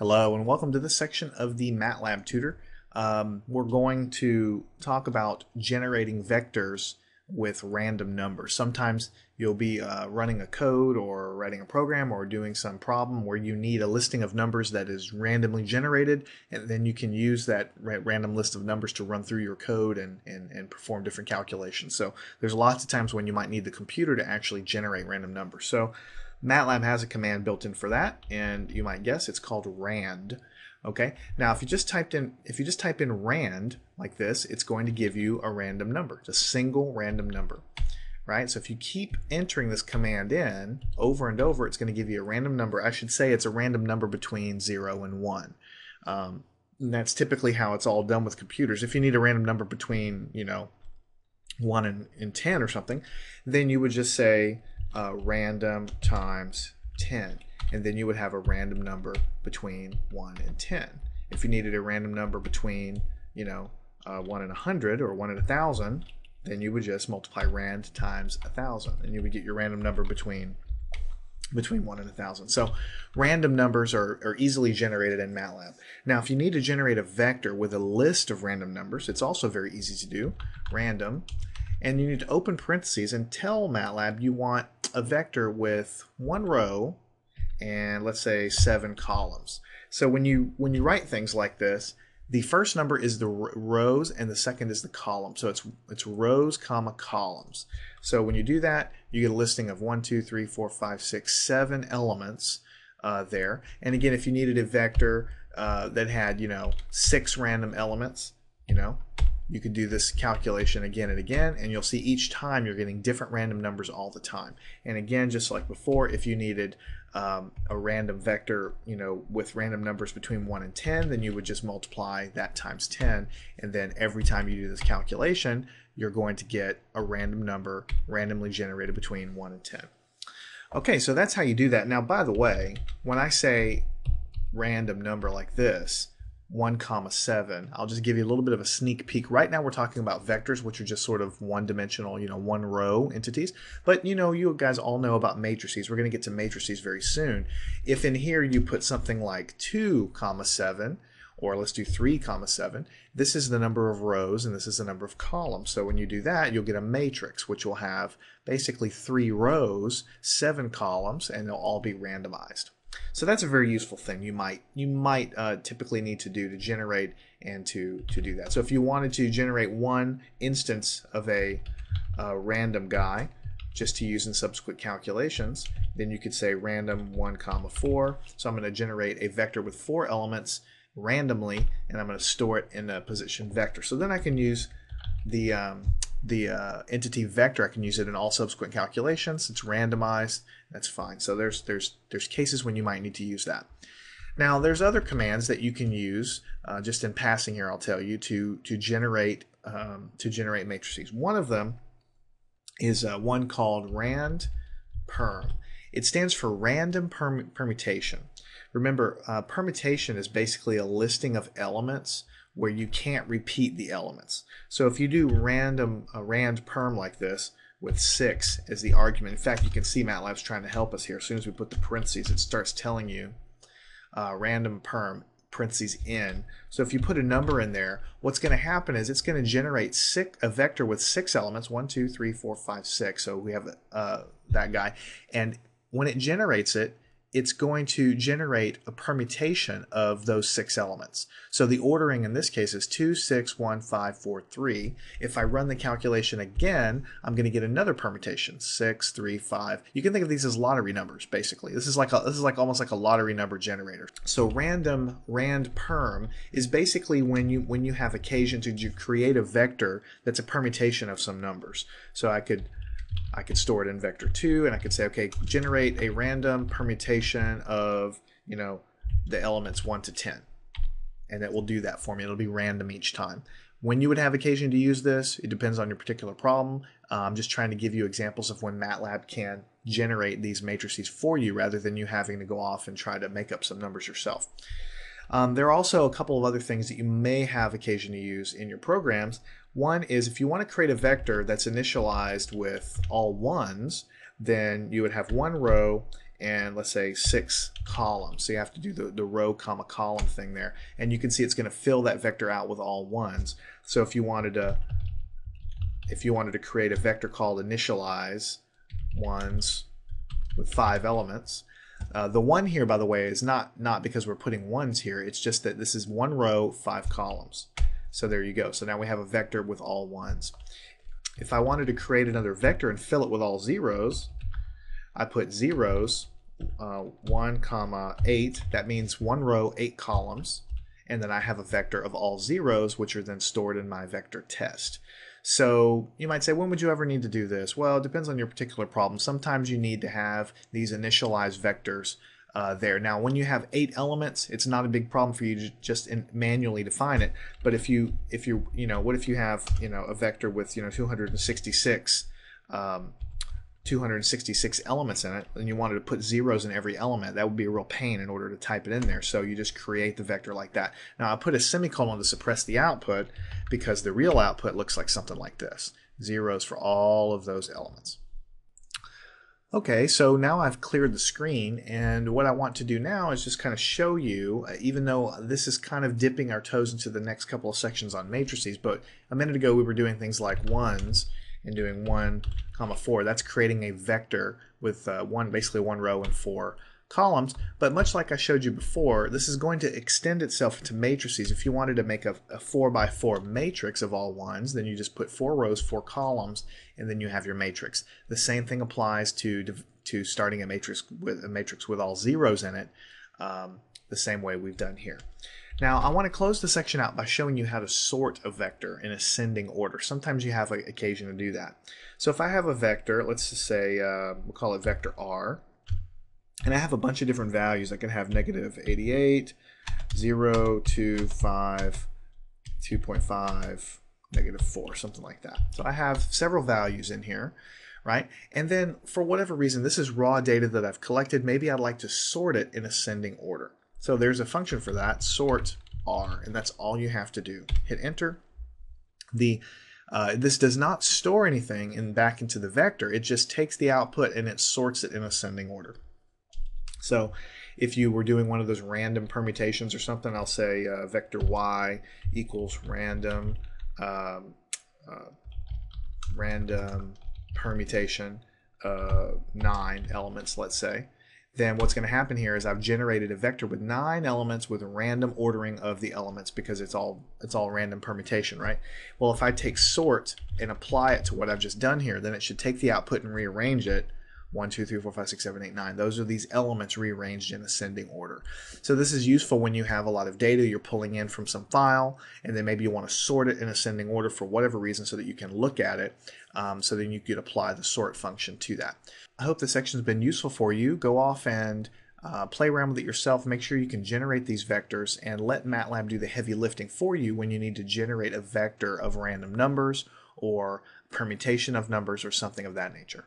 Hello and welcome to this section of the MATLAB tutor. Um, we're going to talk about generating vectors with random numbers. Sometimes you'll be uh, running a code or writing a program or doing some problem where you need a listing of numbers that is randomly generated and then you can use that ra random list of numbers to run through your code and, and, and perform different calculations. So there's lots of times when you might need the computer to actually generate random numbers. So MATLAB has a command built in for that, and you might guess it's called rand. Okay, now if you just typed in if you just type in rand like this, it's going to give you a random number, it's a single random number. Right? So if you keep entering this command in over and over, it's going to give you a random number. I should say it's a random number between 0 and 1. Um, and that's typically how it's all done with computers. If you need a random number between, you know, 1 and, and 10 or something, then you would just say uh, random times 10. And then you would have a random number between 1 and 10. If you needed a random number between, you know, uh, 1 and 100 or 1 and 1,000, then you would just multiply rand times 1,000. And you would get your random number between between 1 and 1,000. So random numbers are, are easily generated in MATLAB. Now, if you need to generate a vector with a list of random numbers, it's also very easy to do. Random and you need to open parentheses and tell MATLAB you want a vector with one row and let's say seven columns. So when you when you write things like this, the first number is the rows and the second is the column. So it's it's rows comma columns. So when you do that, you get a listing of one, two, three, four, five, six, seven elements uh, there. And again, if you needed a vector uh, that had you know six random elements, you know you could do this calculation again and again and you'll see each time you're getting different random numbers all the time. And again just like before if you needed um, a random vector you know with random numbers between 1 and 10 then you would just multiply that times 10 and then every time you do this calculation you're going to get a random number randomly generated between 1 and 10 okay so that's how you do that. Now by the way when I say random number like this 1 comma 7 i'll just give you a little bit of a sneak peek. Right now we're talking about vectors which are just sort of one dimensional you know one row entities. But you know you guys all know about matrices. We're going to get to matrices very soon. If in here you put something like 2 comma 7 or let's do 3 comma 7 this is the number of rows and this is the number of columns. So when you do that you'll get a matrix which will have basically three rows seven columns and they'll all be randomized so that's a very useful thing you might you might uh, typically need to do to generate and to to do that. So if you wanted to generate one instance of a uh, random guy just to use in subsequent calculations, then you could say random 1 comma 4. So I'm going to generate a vector with four elements randomly and I'm going to store it in a position vector. So then I can use the um, the uh, entity vector, I can use it in all subsequent calculations. It's randomized. That's fine. So there's there's there's cases when you might need to use that. Now there's other commands that you can use uh, just in passing here. I'll tell you to to generate um, to generate matrices. One of them is uh, one called rand perm. It stands for random perm permutation. Remember, uh, permutation is basically a listing of elements where you can't repeat the elements. So if you do random a randperm like this with 6 as the argument, in fact you can see MATLAB's trying to help us here. As soon as we put the parentheses it starts telling you uh, random perm parentheses in. So if you put a number in there, what's going to happen is it's going to generate six, a vector with six elements, one, two, three, four, five, six. So we have uh, that guy. And when it generates it, it's going to generate a permutation of those six elements. So the ordering in this case is 2, 6, 1, 5, 4, 3. If I run the calculation again, I'm going to get another permutation, 6, 3, 5. You can think of these as lottery numbers, basically. This is like a, this is like almost like a lottery number generator. So random randperm is basically when you when you have occasion to create a vector that's a permutation of some numbers. So I could I could store it in vector 2 and I could say, okay, generate a random permutation of, you know, the elements 1 to 10. And it will do that for me. It'll be random each time. When you would have occasion to use this, it depends on your particular problem. Uh, I'm just trying to give you examples of when MATLAB can generate these matrices for you rather than you having to go off and try to make up some numbers yourself. Um, there are also a couple of other things that you may have occasion to use in your programs. One is if you want to create a vector that's initialized with all ones, then you would have one row and let's say six columns. So you have to do the, the row comma column thing there. And you can see it's going to fill that vector out with all ones. So if you wanted to if you wanted to create a vector called initialize ones with five elements, uh, the one here, by the way, is not, not because we're putting ones here. It's just that this is one row, five columns. So there you go. So now we have a vector with all ones. If I wanted to create another vector and fill it with all zeros, I put zeros, uh, 1 comma 8. That means one row, 8 columns. And then I have a vector of all zeros, which are then stored in my vector test. So you might say, when would you ever need to do this? Well, it depends on your particular problem. Sometimes you need to have these initialized vectors uh, there. Now, when you have eight elements, it's not a big problem for you to just in, manually define it. But if you, if you, you know, what if you have, you know, a vector with, you know, 266 um, 266 elements in it and you wanted to put zeros in every element, that would be a real pain in order to type it in there. So you just create the vector like that. Now I put a semicolon to suppress the output because the real output looks like something like this. Zeros for all of those elements. Okay, so now I've cleared the screen and what I want to do now is just kind of show you, uh, even though this is kind of dipping our toes into the next couple of sections on matrices, but a minute ago we were doing things like ones and doing 1 comma 4. That's creating a vector with uh, one basically one row and four columns. But much like I showed you before, this is going to extend itself into matrices. If you wanted to make a, a 4 by 4 matrix of all ones, then you just put four rows, four columns, and then you have your matrix. The same thing applies to, to starting a matrix with a matrix with all zeros in it, um, the same way we've done here. Now I want to close the section out by showing you how to sort a vector in ascending order. Sometimes you have an occasion to do that. So if I have a vector, let's just say uh, we'll call it vector r, and I have a bunch of different values. I can have negative 88, 0, 2, 5, 2.5, negative 4, something like that. So I have several values in here, right? And then for whatever reason, this is raw data that I've collected. Maybe I'd like to sort it in ascending order. So there's a function for that, sort r, and that's all you have to do. Hit enter. The uh, this does not store anything in back into the vector. It just takes the output and it sorts it in ascending order. So if you were doing one of those random permutations or something, I'll say uh, vector y equals random um, uh, random permutation uh, nine elements, let's say then what's going to happen here is I've generated a vector with nine elements with a random ordering of the elements because it's all it's all random permutation, right? Well, if I take sort and apply it to what I've just done here, then it should take the output and rearrange it 1, 2, 3, 4, 5, 6, 7, 8, 9. Those are these elements rearranged in ascending order. So this is useful when you have a lot of data you're pulling in from some file, and then maybe you want to sort it in ascending order for whatever reason so that you can look at it. Um, so then you could apply the sort function to that. I hope this section has been useful for you. Go off and uh, play around with it yourself. Make sure you can generate these vectors and let MATLAB do the heavy lifting for you when you need to generate a vector of random numbers or permutation of numbers or something of that nature.